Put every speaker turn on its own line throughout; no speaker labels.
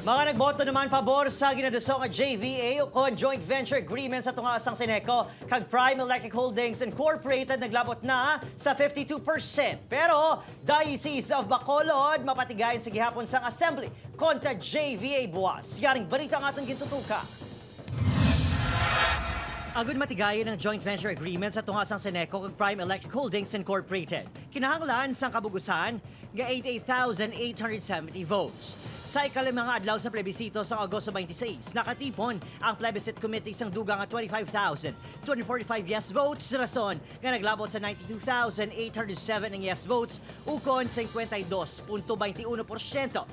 Mga nagboto naman pabor sa ginadusong JVA o kon joint venture agreement sa tungasang Sineco kag Prime Electric Holdings Incorporated naglabot na sa 52%. Pero Diocese of Bacolod mapatigayon sa gihapon sang assembly kontra JVA buwas. Yaring balita ang atong gintutuka. Agud matigayon ng joint venture agreement sa tungasang Seneco kag Prime Electric Holdings Incorporated. Kinahanglan sang kabugusan nga 88,870 votes. Sa ikalimang adlaw sa plebisito sa Agosto 26, nakatipon ang plebiscite committee sang dugang nga 25,000. 245 yes votes rason nga naglabot sa 92,807 ang yes votes ukon 52.21%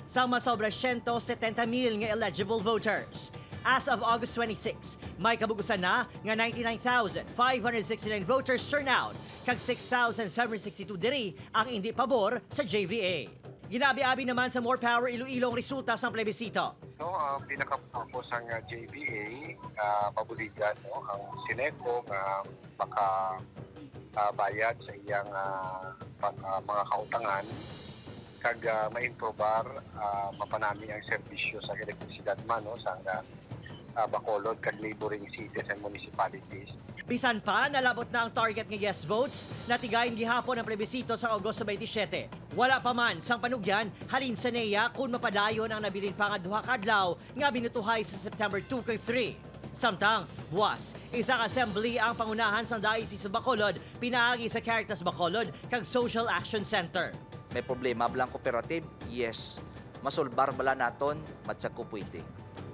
sa masobra 170,000 nga eligible voters. As of August 26, may kabugusan na nga 99,569 voters turnout kag 6,762 diri ang hindi pabor sa JVA. Ginabi-abi naman sa More Power Iloilo ang resulta sa plebisito.
No, ang pinaka-purpose ang uh, JBA, uh, pabuligan no, ang Sineco nga baka uh, bayad sa iyang uh, pag, uh, mga kautangan kag uh, maimprobar uh, mapanami ang serbisyo sa elektrisidad man no, sa uh, uh, Bacolod kag neighboring cities and municipalities.
Bisan pa, nalabot na ang target nga yes votes na tigayin gihapon ang plebisito sa Agosto 27. Wala pa man sang panugyan halin sa NEA kung mapadayon ang nabilin pa nga duha kadlaw nga binutuhay sa September 2 kay 3. Samtang, buwas, isang assembly ang pangunahan sa Diocese sa Bacolod, pinaagi sa Caritas Bacolod kag Social Action Center.
May problema blang cooperative? Yes. Masulbar bala naton, matsa ko pwede.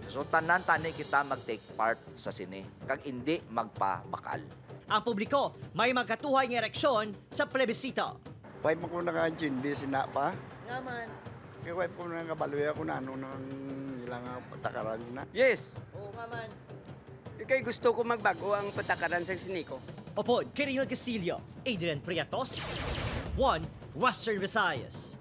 So tanan tani kita mag-take part sa sine. Kag hindi magpabakal.
Ang publiko may magkatuhay ng ereksyon sa plebisito.
Why mo ko naka-intindi sina pa?
Naman.
Kaya why ko nakabaluya ko na ano ng ilang patakaran na.
Yes,
Oo nga man.
ikay gusto ko magbago ang patakaran sa siniko.
Opod, Kiril Casillo, Adrian Priatos, 1 Western Visayas.